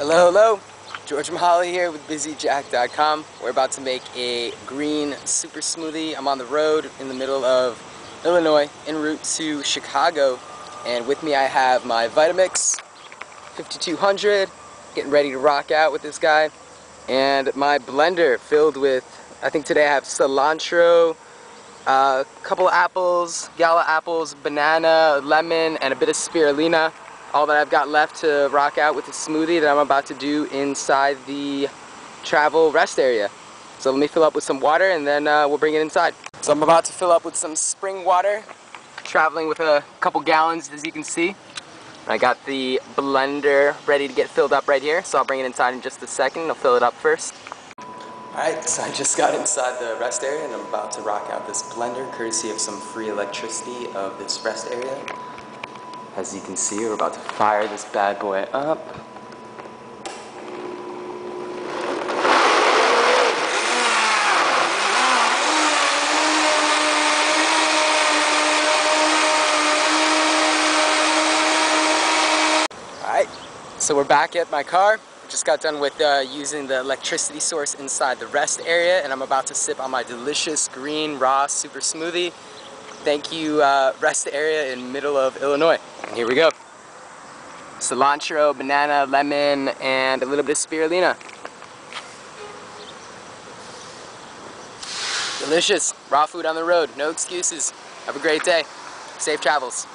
Hello, hello. George Mihaly here with BusyJack.com. We're about to make a green super smoothie. I'm on the road in the middle of Illinois en route to Chicago. And with me I have my Vitamix 5200, getting ready to rock out with this guy. And my blender filled with, I think today I have cilantro, a uh, couple apples, gala apples, banana, lemon, and a bit of spirulina all that I've got left to rock out with the smoothie that I'm about to do inside the travel rest area. So let me fill up with some water and then uh, we'll bring it inside. So I'm about to fill up with some spring water, traveling with a couple gallons as you can see. I got the blender ready to get filled up right here, so I'll bring it inside in just a second. I'll fill it up first. Alright, so I just got inside the rest area and I'm about to rock out this blender courtesy of some free electricity of this rest area. As you can see, we're about to fire this bad boy up. Alright, so we're back at my car. Just got done with uh, using the electricity source inside the rest area and I'm about to sip on my delicious green raw super smoothie. Thank you uh, rest area in middle of Illinois. And here we go. Cilantro, banana, lemon, and a little bit of spirulina. Delicious. Raw food on the road. No excuses. Have a great day. Safe travels.